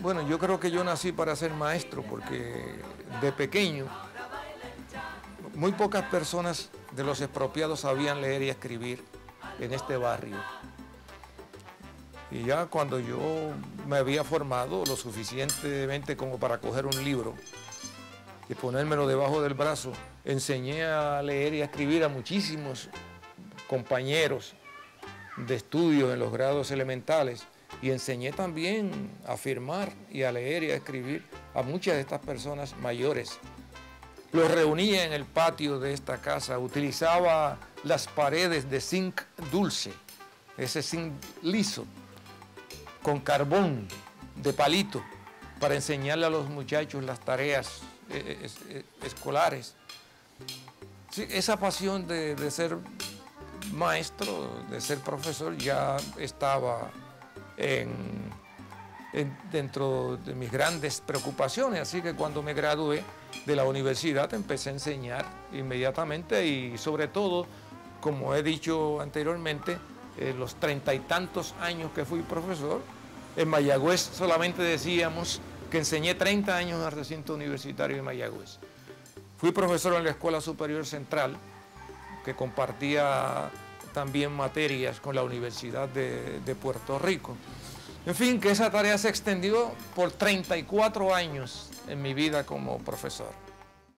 Bueno, yo creo que yo nací para ser maestro porque de pequeño muy pocas personas de los expropiados sabían leer y escribir en este barrio. Y ya cuando yo me había formado lo suficientemente como para coger un libro y ponérmelo debajo del brazo, enseñé a leer y a escribir a muchísimos compañeros de estudio en los grados elementales y enseñé también a firmar y a leer y a escribir a muchas de estas personas mayores. Los reunía en el patio de esta casa, utilizaba las paredes de zinc dulce, ese zinc liso, con carbón de palito, para enseñarle a los muchachos las tareas eh, eh, eh, escolares. esa pasión de, de ser maestro, de ser profesor, ya estaba dentro de mis grandes preocupaciones. Así que cuando me gradué de la universidad empecé a enseñar inmediatamente y sobre todo, como he dicho anteriormente, los treinta y tantos años que fui profesor, en Mayagüez solamente decíamos que enseñé 30 años en el recinto universitario de Mayagüez. Fui profesor en la Escuela Superior Central, que compartía también materias con la Universidad de, Puerto Rico. En fin, que esa tarea se extendió por 34 años en mi vida como profesor.